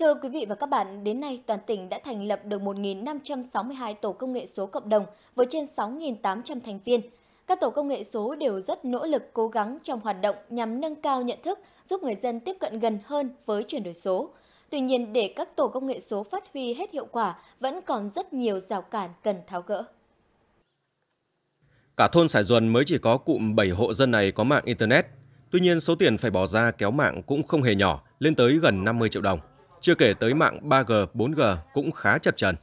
Thưa quý vị và các bạn, đến nay toàn tỉnh đã thành lập được 1.562 tổ công nghệ số cộng đồng với trên 6.800 thành viên. Các tổ công nghệ số đều rất nỗ lực cố gắng trong hoạt động nhằm nâng cao nhận thức, giúp người dân tiếp cận gần hơn với chuyển đổi số. Tuy nhiên, để các tổ công nghệ số phát huy hết hiệu quả, vẫn còn rất nhiều rào cản cần tháo gỡ. Cả thôn Sải Duần mới chỉ có cụm 7 hộ dân này có mạng Internet. Tuy nhiên, số tiền phải bỏ ra kéo mạng cũng không hề nhỏ, lên tới gần 50 triệu đồng. Chưa kể tới mạng 3G, 4G cũng khá chập chờn.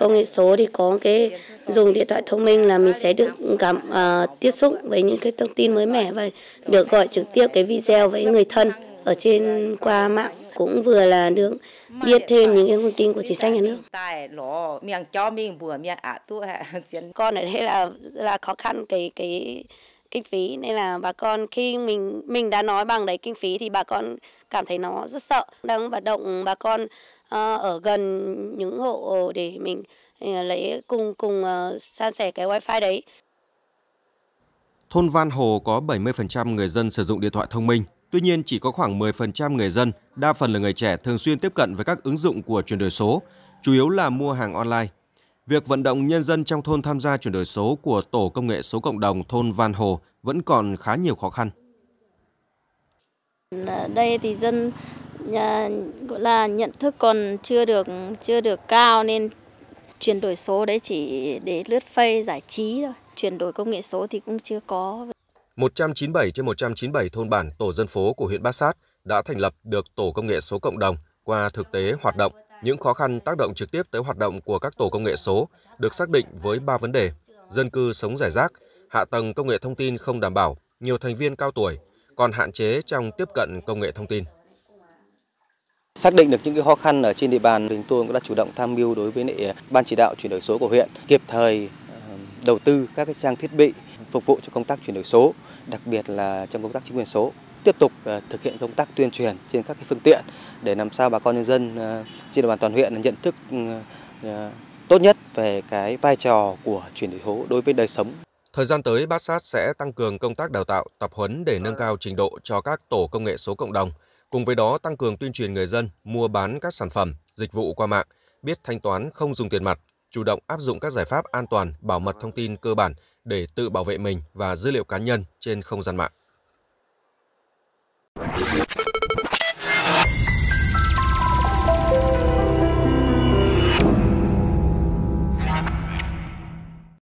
Công nghệ số thì có cái dùng điện thoại thông minh là mình sẽ được cảm uh, tiếp xúc với những cái thông tin mới mẻ và được gọi trực tiếp cái video với người thân ở trên qua mạng cũng vừa là được biết thêm những cái thông tin của chính sách nhà nước. Con ở đây là là khó khăn cái cái kinh phí nên là bà con khi mình mình đã nói bằng đấy kinh phí thì bà con cảm thấy nó rất sợ đang vận động bà con ờ, ở gần những hộ để mình ờ, lấy cùng cùng ờ, san sẻ cái wifi đấy. Thôn Van Hồ có 70% người dân sử dụng điện thoại thông minh. Tuy nhiên, chỉ có khoảng 10% người dân, đa phần là người trẻ thường xuyên tiếp cận với các ứng dụng của chuyển đổi số, chủ yếu là mua hàng online. Việc vận động nhân dân trong thôn tham gia chuyển đổi số của Tổ công nghệ số cộng đồng thôn Van Hồ vẫn còn khá nhiều khó khăn. Đây thì dân nhà, gọi là nhận thức còn chưa được chưa được cao nên chuyển đổi số đấy chỉ để lướt phây giải trí thôi. Chuyển đổi công nghệ số thì cũng chưa có. 197 trên 197 thôn bản tổ dân phố của huyện Bát Sát đã thành lập được tổ công nghệ số cộng đồng qua thực tế hoạt động những khó khăn tác động trực tiếp tới hoạt động của các tổ công nghệ số được xác định với 3 vấn đề: dân cư sống rải rác, hạ tầng công nghệ thông tin không đảm bảo, nhiều thành viên cao tuổi, còn hạn chế trong tiếp cận công nghệ thông tin. Xác định được những cái khó khăn ở trên địa bàn, chúng tôi cũng đã chủ động tham mưu đối với ban chỉ đạo chuyển đổi số của huyện, kịp thời ờ, đầu tư các cái trang thiết bị phục vụ cho công tác chuyển đổi số, đặc biệt là trong công tác chính quyền số tiếp tục ờ, thực hiện công tác tuyên truyền trên các cái phương tiện để làm sao bà con nhân dân ờ, trên địa bàn toàn huyện nhận thức ừ, ờ, tốt nhất về cái vai trò của chuyển đổi số đối với đời sống. Thời gian tới, Bát Sát sẽ tăng cường công tác đào tạo, tập huấn để nâng cao trình độ cho các tổ công nghệ số cộng đồng. Cùng với đó, tăng cường tuyên truyền người dân mua bán các sản phẩm, dịch vụ qua mạng, biết thanh toán không dùng tiền mặt, chủ động áp dụng các giải pháp an toàn, bảo mật thông tin cơ bản để tự bảo vệ mình và dữ liệu cá nhân trên không gian mạng.